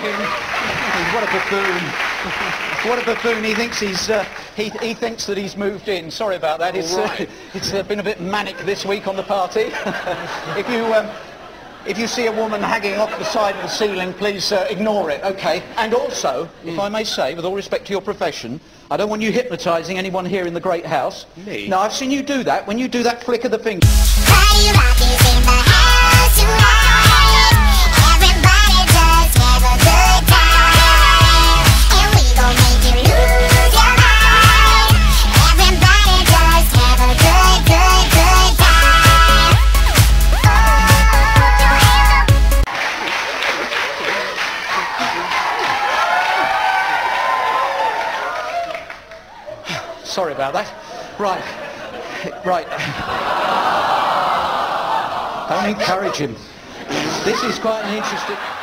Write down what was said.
him. What a buffoon. What a buffoon. He thinks he's, uh, he, he thinks that he's moved in. Sorry about that. It's, uh, right. it's uh, been a bit manic this week on the party. if you, um, if you see a woman hanging off the side of the ceiling, please uh, ignore it, okay? And also, if I may say, with all respect to your profession, I don't want you hypnotising anyone here in the great house. Me? No, I've seen you do that. When you do that flick of the finger. Sorry about that. Right. Right. Don't encourage him. This is quite an interesting...